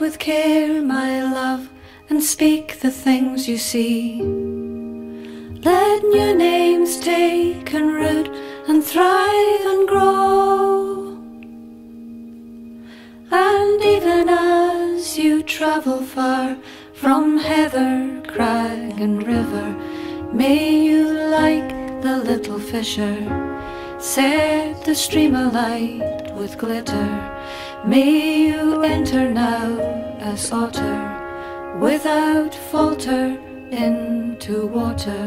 with care, my love, and speak the things you see. Let new names take and root and thrive and grow. And even as you travel far from heather, crag, and river, may you, like the little fisher, set the stream alight with glitter. May you enter now as otter, without falter, into water.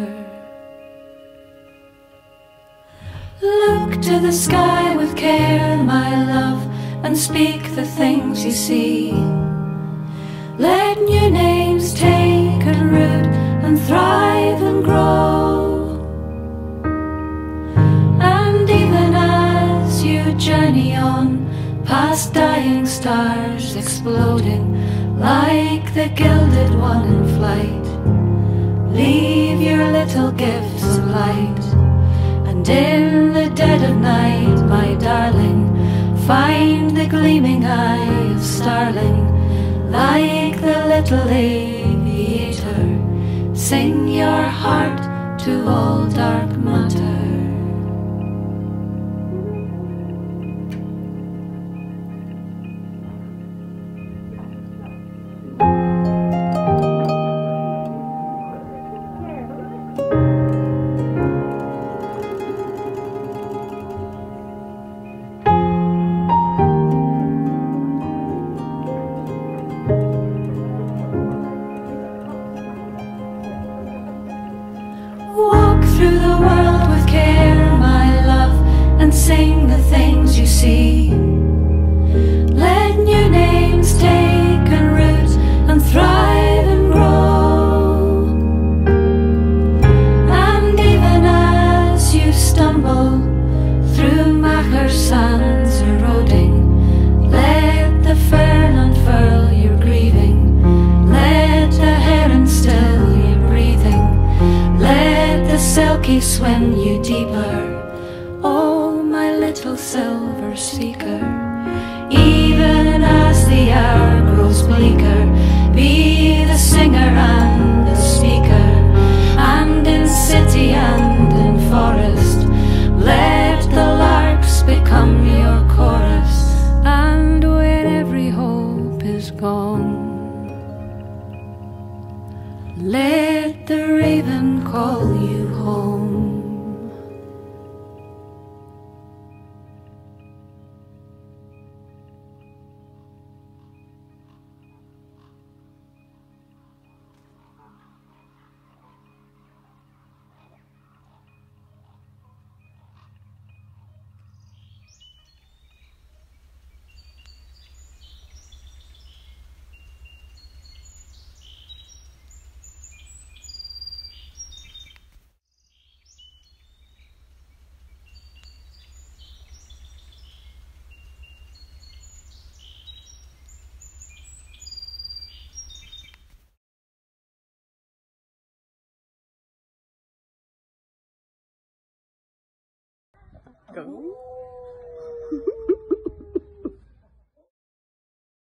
Look to the sky with care, my love, and speak the things you see. Let new names take journey on, past dying stars exploding like the gilded one in flight, leave your little gifts of light. And in the dead of night, my darling, find the gleaming eye of starling, like the little aviator. Sing your heart to all dark matter. Silky swim you deeper. Oh, my little silver seeker. Even as the hour grows bleaker, be the singer and the speaker. And in city and in forest, let the larks become your chorus. And when every hope is gone, let the raven call you home. か